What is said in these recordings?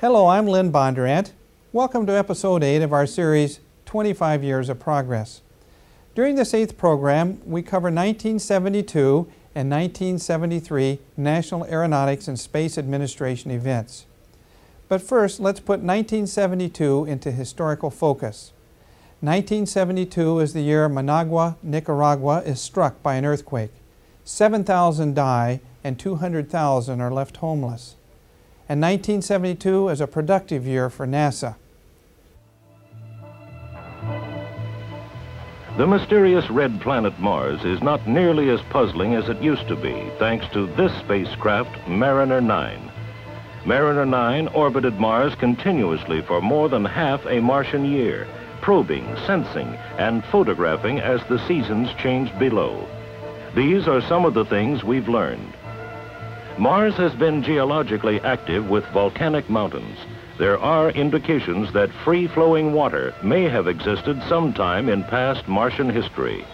Hello, I'm Lynn Bondurant. Welcome to episode 8 of our series 25 Years of Progress. During this eighth program, we cover 1972 and 1973 National Aeronautics and Space Administration events. But first, let's put 1972 into historical focus. 1972 is the year Managua, Nicaragua is struck by an earthquake. 7,000 die and 200,000 are left homeless. And 1972 is a productive year for NASA. The mysterious red planet Mars is not nearly as puzzling as it used to be, thanks to this spacecraft, Mariner 9. Mariner 9 orbited Mars continuously for more than half a Martian year, probing, sensing, and photographing as the seasons changed below. These are some of the things we've learned. Mars has been geologically active with volcanic mountains. There are indications that free-flowing water may have existed sometime in past Martian history.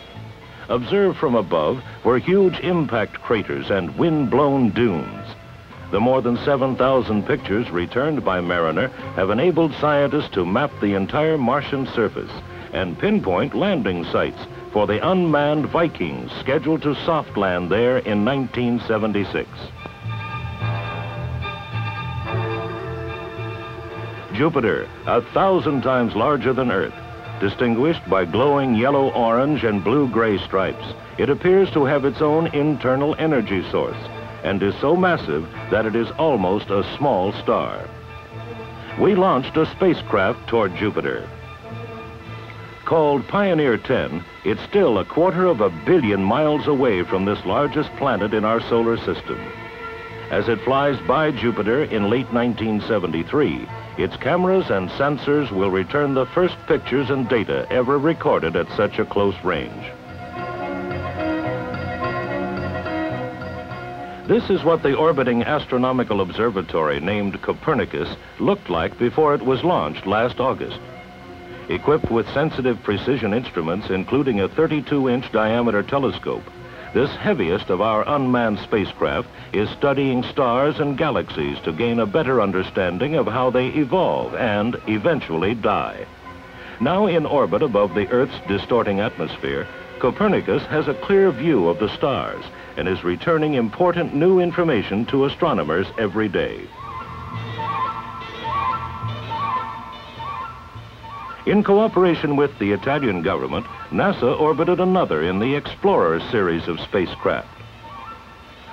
Observed from above were huge impact craters and wind-blown dunes. The more than 7,000 pictures returned by Mariner have enabled scientists to map the entire Martian surface and pinpoint landing sites for the unmanned Vikings scheduled to soft land there in 1976. Jupiter, a thousand times larger than Earth, distinguished by glowing yellow-orange and blue-gray stripes. It appears to have its own internal energy source and is so massive that it is almost a small star. We launched a spacecraft toward Jupiter. Called Pioneer 10, it's still a quarter of a billion miles away from this largest planet in our solar system. As it flies by Jupiter in late 1973, its cameras and sensors will return the first pictures and data ever recorded at such a close range. This is what the orbiting astronomical observatory named Copernicus looked like before it was launched last August. Equipped with sensitive precision instruments, including a 32-inch diameter telescope, this heaviest of our unmanned spacecraft is studying stars and galaxies to gain a better understanding of how they evolve and eventually die. Now in orbit above the Earth's distorting atmosphere, Copernicus has a clear view of the stars and is returning important new information to astronomers every day. In cooperation with the Italian government, NASA orbited another in the Explorer series of spacecraft.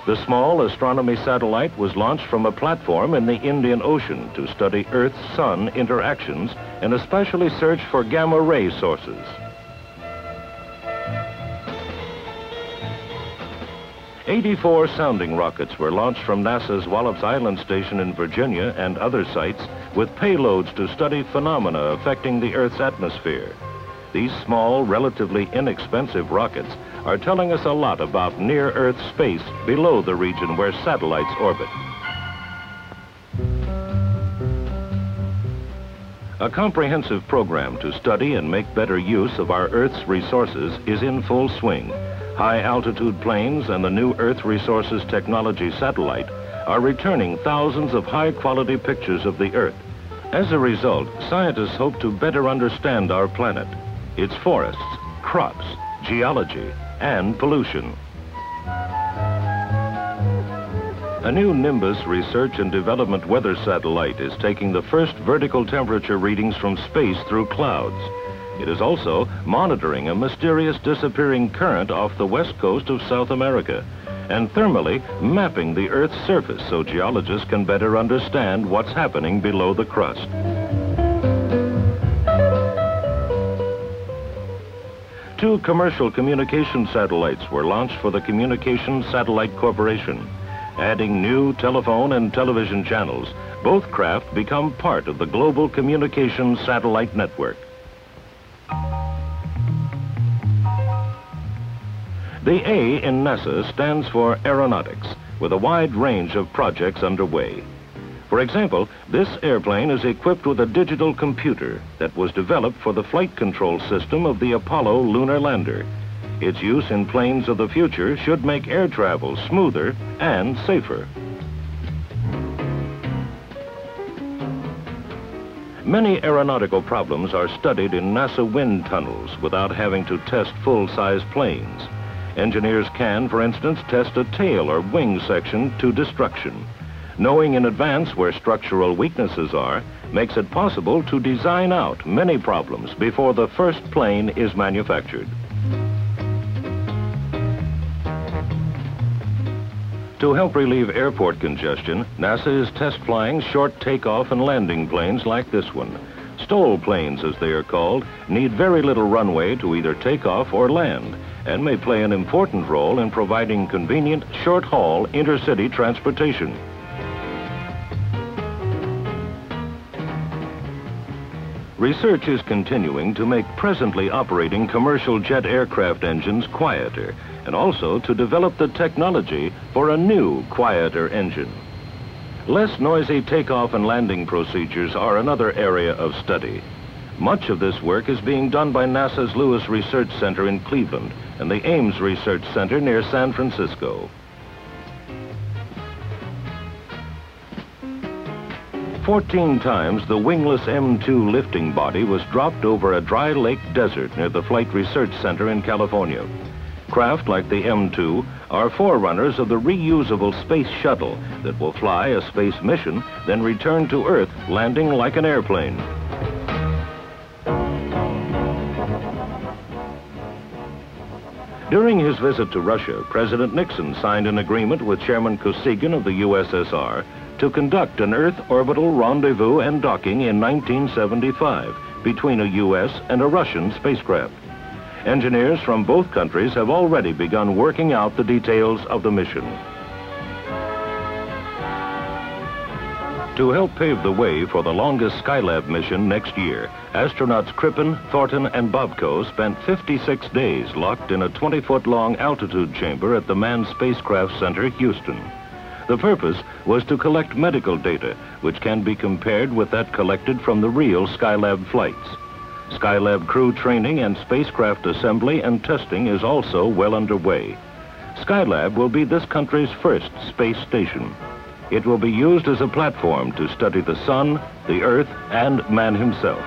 The small astronomy satellite was launched from a platform in the Indian Ocean to study Earth-Sun interactions and especially search for gamma ray sources. 84 sounding rockets were launched from NASA's Wallops Island station in Virginia and other sites with payloads to study phenomena affecting the Earth's atmosphere. These small, relatively inexpensive rockets are telling us a lot about near-Earth space below the region where satellites orbit. A comprehensive program to study and make better use of our Earth's resources is in full swing. High-altitude planes and the new Earth Resources Technology satellite are returning thousands of high-quality pictures of the Earth. As a result, scientists hope to better understand our planet, its forests, crops, geology, and pollution. A new Nimbus research and development weather satellite is taking the first vertical temperature readings from space through clouds. It is also monitoring a mysterious disappearing current off the west coast of South America and thermally mapping the Earth's surface so geologists can better understand what's happening below the crust. Two commercial communication satellites were launched for the Communications Satellite Corporation. Adding new telephone and television channels, both craft become part of the global communications satellite network. The A in NASA stands for aeronautics, with a wide range of projects underway. For example, this airplane is equipped with a digital computer that was developed for the flight control system of the Apollo lunar lander. Its use in planes of the future should make air travel smoother and safer. Many aeronautical problems are studied in NASA wind tunnels without having to test full-size planes. Engineers can, for instance, test a tail or wing section to destruction. Knowing in advance where structural weaknesses are makes it possible to design out many problems before the first plane is manufactured. To help relieve airport congestion, NASA is test flying short takeoff and landing planes like this one. STOL planes, as they are called, need very little runway to either take off or land and may play an important role in providing convenient short-haul intercity transportation. Research is continuing to make presently operating commercial jet aircraft engines quieter and also to develop the technology for a new, quieter engine. Less noisy takeoff and landing procedures are another area of study. Much of this work is being done by NASA's Lewis Research Center in Cleveland and the Ames Research Center near San Francisco. 14 times the wingless M2 lifting body was dropped over a dry lake desert near the Flight Research Center in California. Craft like the M2 are forerunners of the reusable space shuttle that will fly a space mission, then return to Earth, landing like an airplane. During his visit to Russia, President Nixon signed an agreement with Chairman Kosygin of the USSR to conduct an Earth orbital rendezvous and docking in 1975 between a U.S. and a Russian spacecraft. Engineers from both countries have already begun working out the details of the mission. To help pave the way for the longest Skylab mission next year, astronauts Crippen, Thornton, and Bobko spent 56 days locked in a 20-foot-long altitude chamber at the Manned Spacecraft Center, Houston. The purpose was to collect medical data, which can be compared with that collected from the real Skylab flights. Skylab crew training and spacecraft assembly and testing is also well underway. Skylab will be this country's first space station. It will be used as a platform to study the sun, the earth, and man himself.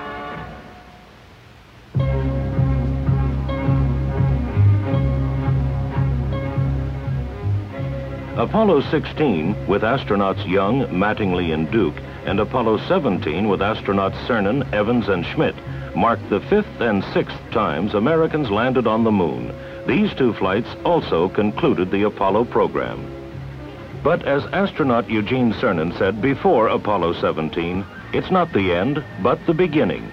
Apollo 16, with astronauts Young, Mattingly, and Duke, and Apollo 17 with astronauts Cernan, Evans, and Schmitt, marked the fifth and sixth times Americans landed on the moon. These two flights also concluded the Apollo program. But as astronaut Eugene Cernan said before Apollo 17, it's not the end, but the beginning.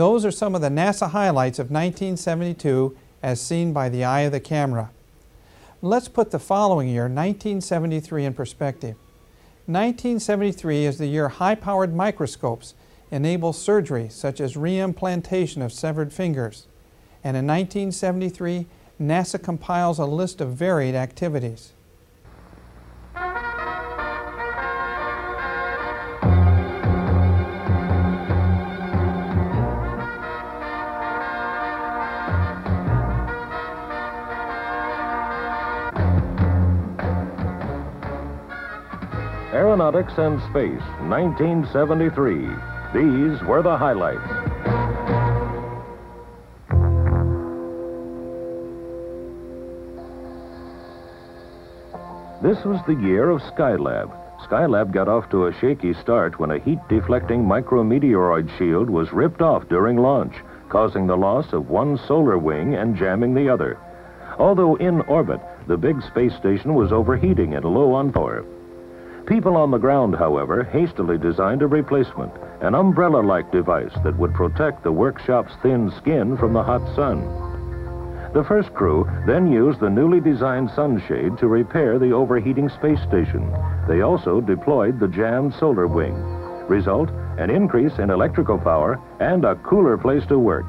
Those are some of the NASA highlights of 1972 as seen by the eye of the camera. Let's put the following year, 1973, in perspective. 1973 is the year high-powered microscopes enable surgery such as reimplantation of severed fingers. And in 1973, NASA compiles a list of varied activities. Aeronautics and Space, 1973. These were the highlights. This was the year of Skylab. Skylab got off to a shaky start when a heat-deflecting micrometeoroid shield was ripped off during launch, causing the loss of one solar wing and jamming the other. Although in orbit, the big space station was overheating and low on power. People on the ground, however, hastily designed a replacement, an umbrella-like device that would protect the workshop's thin skin from the hot sun. The first crew then used the newly designed sunshade to repair the overheating space station. They also deployed the jammed solar wing. Result, an increase in electrical power and a cooler place to work.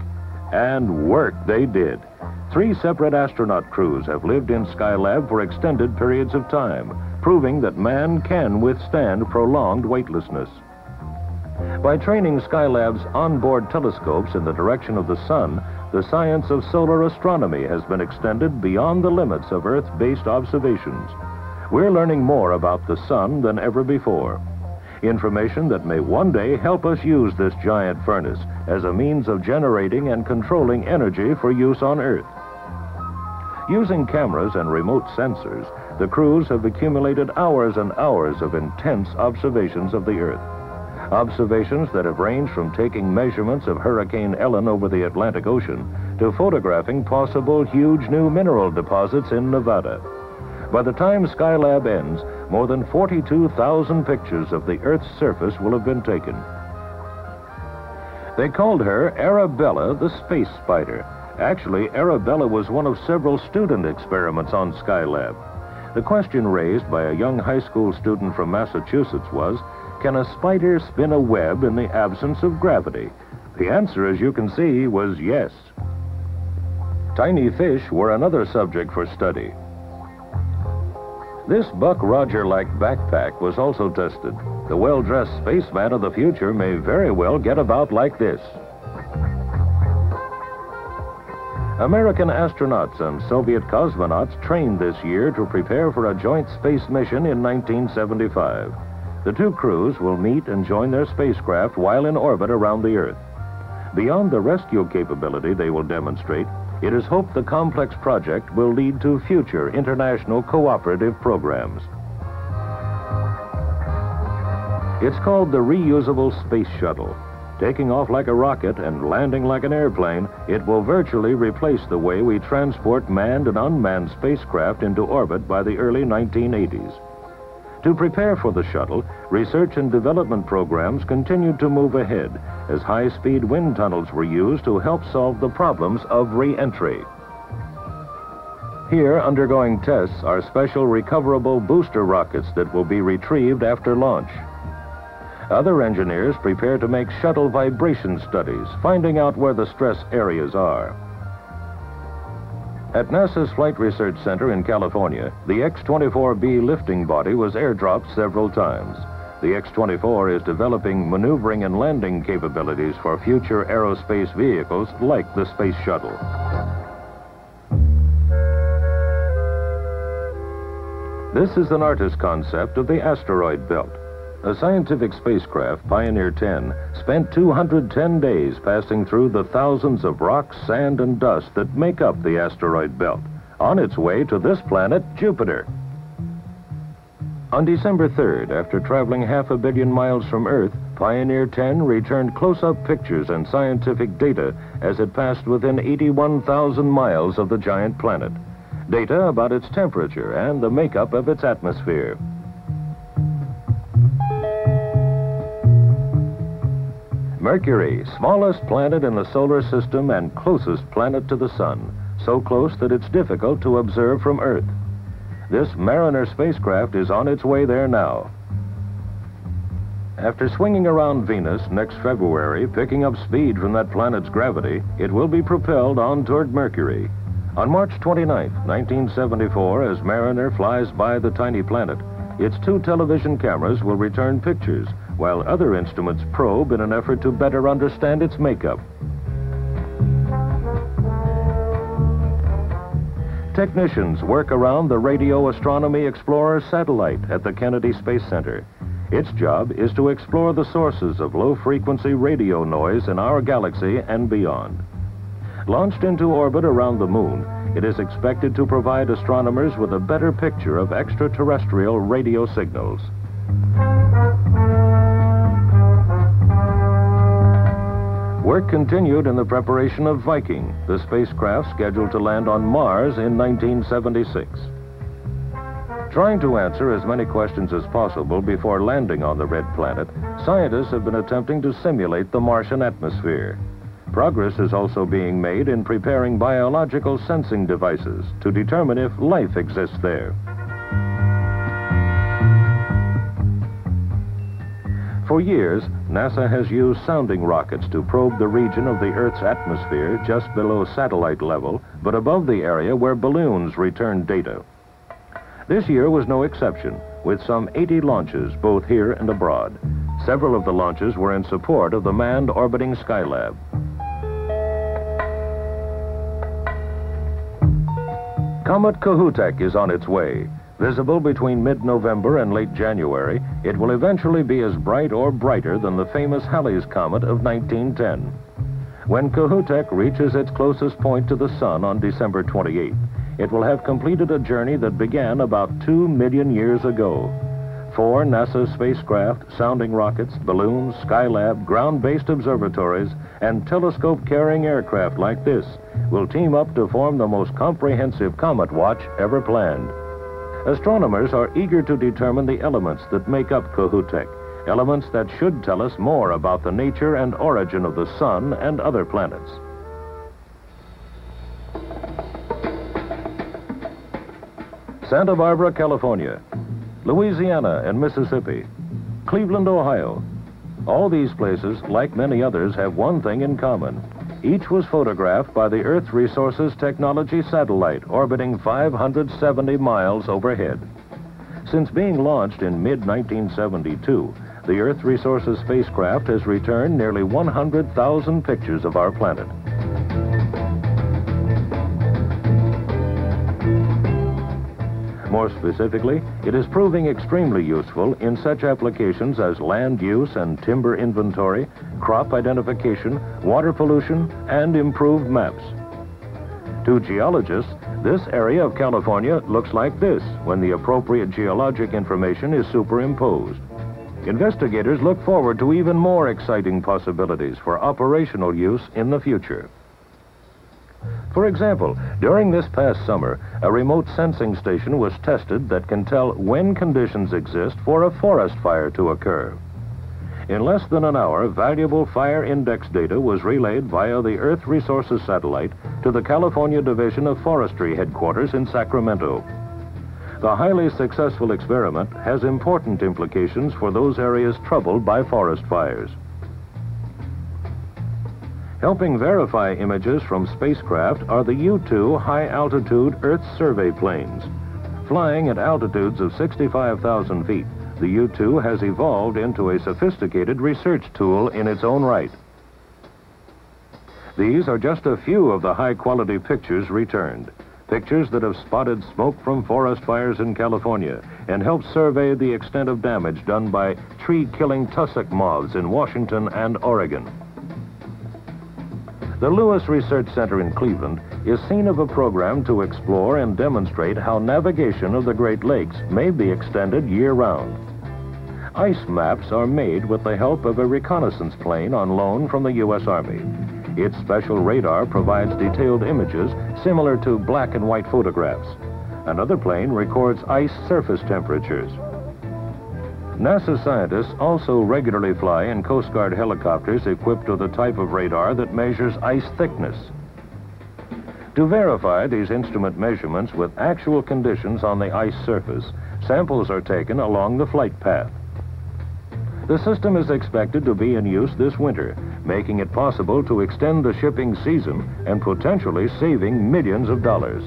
And work they did. Three separate astronaut crews have lived in Skylab for extended periods of time, proving that man can withstand prolonged weightlessness. By training Skylab's onboard telescopes in the direction of the sun, the science of solar astronomy has been extended beyond the limits of Earth-based observations. We're learning more about the sun than ever before. Information that may one day help us use this giant furnace as a means of generating and controlling energy for use on Earth. Using cameras and remote sensors, the crews have accumulated hours and hours of intense observations of the Earth. Observations that have ranged from taking measurements of Hurricane Ellen over the Atlantic Ocean to photographing possible huge new mineral deposits in Nevada. By the time Skylab ends, more than 42,000 pictures of the Earth's surface will have been taken. They called her Arabella the Space Spider. Actually, Arabella was one of several student experiments on Skylab. The question raised by a young high school student from Massachusetts was, can a spider spin a web in the absence of gravity? The answer, as you can see, was yes. Tiny fish were another subject for study. This Buck Roger-like backpack was also tested. The well-dressed spaceman of the future may very well get about like this. American astronauts and Soviet cosmonauts trained this year to prepare for a joint space mission in 1975. The two crews will meet and join their spacecraft while in orbit around the Earth. Beyond the rescue capability they will demonstrate, it is hoped the complex project will lead to future international cooperative programs. It's called the Reusable Space Shuttle. Taking off like a rocket and landing like an airplane, it will virtually replace the way we transport manned and unmanned spacecraft into orbit by the early 1980s. To prepare for the shuttle, research and development programs continued to move ahead as high-speed wind tunnels were used to help solve the problems of re-entry. Here, undergoing tests, are special recoverable booster rockets that will be retrieved after launch. Other engineers prepare to make shuttle vibration studies, finding out where the stress areas are. At NASA's Flight Research Center in California, the X-24B lifting body was airdropped several times. The X-24 is developing maneuvering and landing capabilities for future aerospace vehicles like the Space Shuttle. This is an artist's concept of the asteroid belt. A scientific spacecraft, Pioneer 10, spent 210 days passing through the thousands of rocks, sand, and dust that make up the asteroid belt, on its way to this planet, Jupiter. On December 3rd, after traveling half a billion miles from Earth, Pioneer 10 returned close-up pictures and scientific data as it passed within 81,000 miles of the giant planet. Data about its temperature and the makeup of its atmosphere. Mercury, smallest planet in the solar system and closest planet to the sun, so close that it's difficult to observe from Earth. This Mariner spacecraft is on its way there now. After swinging around Venus next February, picking up speed from that planet's gravity, it will be propelled on toward Mercury. On March 29, 1974, as Mariner flies by the tiny planet, its two television cameras will return pictures, while other instruments probe in an effort to better understand its makeup. Technicians work around the Radio Astronomy Explorer satellite at the Kennedy Space Center. Its job is to explore the sources of low-frequency radio noise in our galaxy and beyond. Launched into orbit around the moon, it is expected to provide astronomers with a better picture of extraterrestrial radio signals. Work continued in the preparation of Viking, the spacecraft scheduled to land on Mars in 1976. Trying to answer as many questions as possible before landing on the red planet, scientists have been attempting to simulate the Martian atmosphere. Progress is also being made in preparing biological sensing devices to determine if life exists there. For years, NASA has used sounding rockets to probe the region of the Earth's atmosphere just below satellite level, but above the area where balloons return data. This year was no exception, with some 80 launches both here and abroad. Several of the launches were in support of the manned orbiting Skylab. Comet Kohoutek is on its way. Visible between mid-November and late January, it will eventually be as bright or brighter than the famous Halley's Comet of 1910. When Kohoutek reaches its closest point to the Sun on December 28, it will have completed a journey that began about two million years ago. Four NASA spacecraft, sounding rockets, balloons, Skylab, ground-based observatories, and telescope-carrying aircraft like this will team up to form the most comprehensive comet watch ever planned. Astronomers are eager to determine the elements that make up Kohoutek, elements that should tell us more about the nature and origin of the Sun and other planets. Santa Barbara, California, Louisiana and Mississippi, Cleveland, Ohio. All these places, like many others, have one thing in common. Each was photographed by the Earth Resources Technology satellite orbiting 570 miles overhead. Since being launched in mid-1972, the Earth Resources spacecraft has returned nearly 100,000 pictures of our planet. More specifically, it is proving extremely useful in such applications as land use and timber inventory, crop identification, water pollution, and improved maps. To geologists, this area of California looks like this when the appropriate geologic information is superimposed. Investigators look forward to even more exciting possibilities for operational use in the future. For example, during this past summer, a remote sensing station was tested that can tell when conditions exist for a forest fire to occur. In less than an hour, valuable fire index data was relayed via the Earth Resources satellite to the California Division of Forestry headquarters in Sacramento. The highly successful experiment has important implications for those areas troubled by forest fires. Helping verify images from spacecraft are the U-2 high-altitude Earth survey planes. Flying at altitudes of 65,000 feet, the U-2 has evolved into a sophisticated research tool in its own right. These are just a few of the high-quality pictures returned. Pictures that have spotted smoke from forest fires in California and helped survey the extent of damage done by tree-killing tussock moths in Washington and Oregon. The Lewis Research Center in Cleveland is scene of a program to explore and demonstrate how navigation of the Great Lakes may be extended year-round. Ice maps are made with the help of a reconnaissance plane on loan from the U.S. Army. Its special radar provides detailed images similar to black and white photographs. Another plane records ice surface temperatures. NASA scientists also regularly fly in Coast Guard helicopters equipped with a type of radar that measures ice thickness. To verify these instrument measurements with actual conditions on the ice surface, samples are taken along the flight path. The system is expected to be in use this winter, making it possible to extend the shipping season and potentially saving millions of dollars.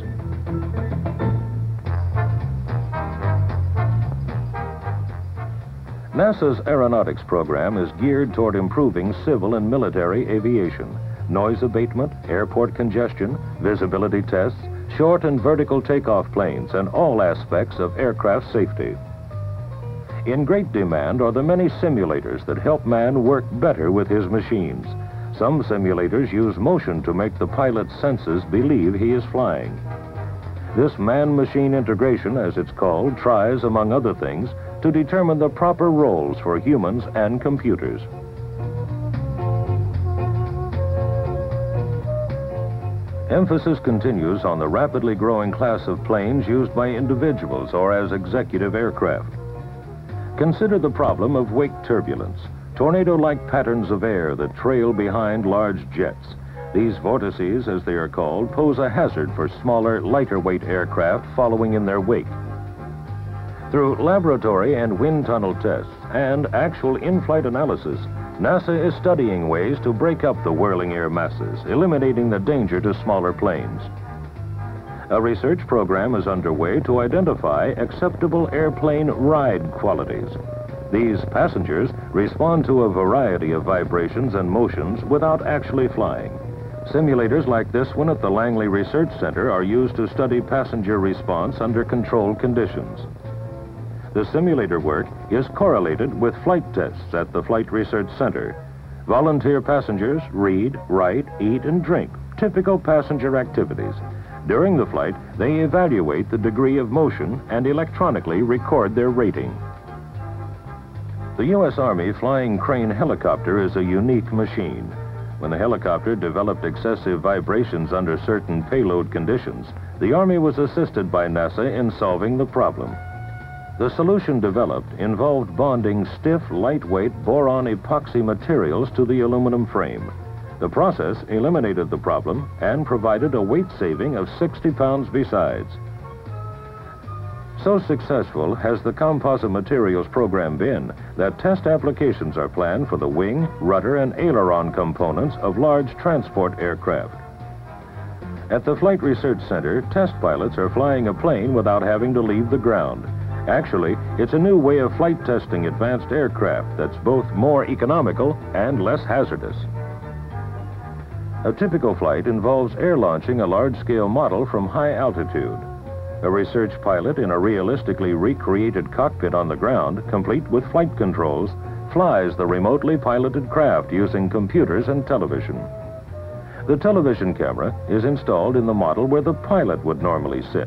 NASA's aeronautics program is geared toward improving civil and military aviation, noise abatement, airport congestion, visibility tests, short and vertical takeoff planes, and all aspects of aircraft safety. In great demand are the many simulators that help man work better with his machines. Some simulators use motion to make the pilot's senses believe he is flying. This man-machine integration, as it's called, tries, among other things, to determine the proper roles for humans and computers. Emphasis continues on the rapidly growing class of planes used by individuals or as executive aircraft. Consider the problem of wake turbulence, tornado-like patterns of air that trail behind large jets. These vortices, as they are called, pose a hazard for smaller, lighter weight aircraft following in their wake. Through laboratory and wind tunnel tests and actual in-flight analysis, NASA is studying ways to break up the whirling air masses, eliminating the danger to smaller planes. A research program is underway to identify acceptable airplane ride qualities. These passengers respond to a variety of vibrations and motions without actually flying. Simulators like this one at the Langley Research Center are used to study passenger response under controlled conditions. The simulator work is correlated with flight tests at the Flight Research Center. Volunteer passengers read, write, eat, and drink, typical passenger activities. During the flight, they evaluate the degree of motion and electronically record their rating. The U.S. Army Flying Crane helicopter is a unique machine. When the helicopter developed excessive vibrations under certain payload conditions, the Army was assisted by NASA in solving the problem. The solution developed involved bonding stiff, lightweight boron epoxy materials to the aluminum frame. The process eliminated the problem and provided a weight saving of 60 pounds besides. So successful has the composite materials program been that test applications are planned for the wing, rudder, and aileron components of large transport aircraft. At the Flight Research Center, test pilots are flying a plane without having to leave the ground. Actually, it's a new way of flight testing advanced aircraft that's both more economical and less hazardous. A typical flight involves air launching a large-scale model from high altitude. A research pilot in a realistically recreated cockpit on the ground, complete with flight controls, flies the remotely piloted craft using computers and television. The television camera is installed in the model where the pilot would normally sit.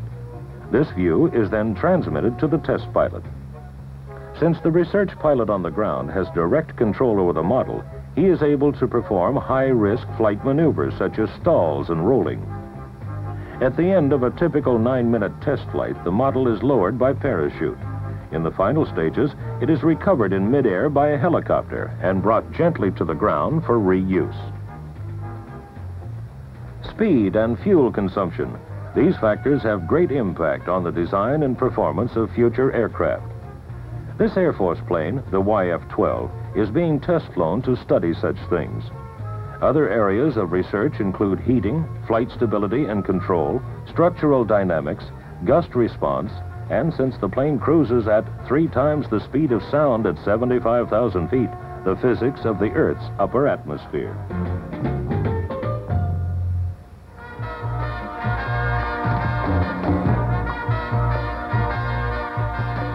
This view is then transmitted to the test pilot. Since the research pilot on the ground has direct control over the model, he is able to perform high-risk flight maneuvers such as stalls and rolling. At the end of a typical nine-minute test flight, the model is lowered by parachute. In the final stages, it is recovered in midair by a helicopter and brought gently to the ground for reuse. Speed and fuel consumption. These factors have great impact on the design and performance of future aircraft. This Air Force plane, the YF-12, is being test flown to study such things. Other areas of research include heating, flight stability and control, structural dynamics, gust response, and since the plane cruises at three times the speed of sound at 75,000 feet, the physics of the Earth's upper atmosphere.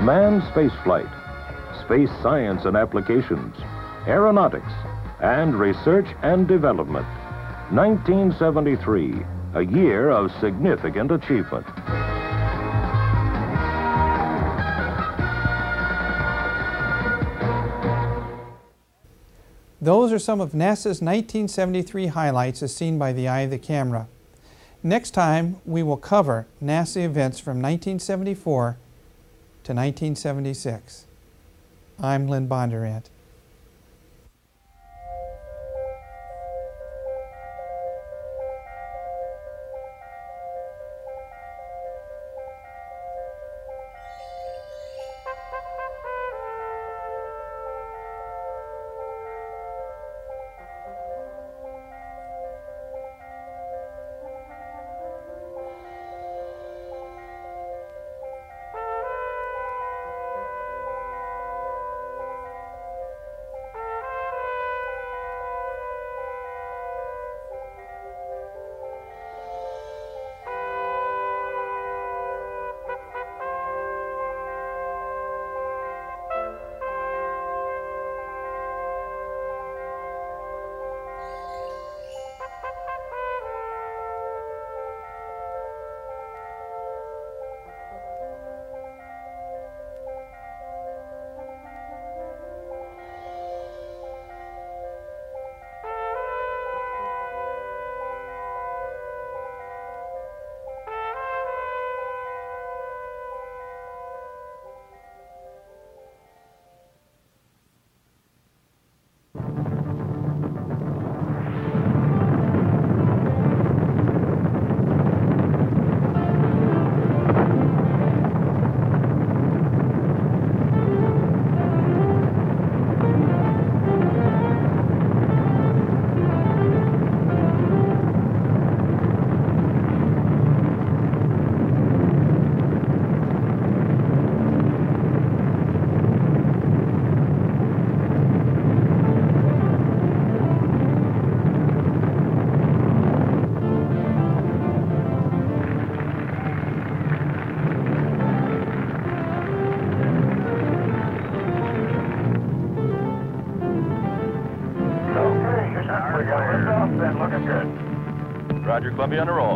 Manned spaceflight, space science and applications, aeronautics, and research and development. 1973, a year of significant achievement. Those are some of NASA's 1973 highlights as seen by the eye of the camera. Next time, we will cover NASA events from 1974 to 1976. I'm Lynn Bondurant. Columbia on a roll.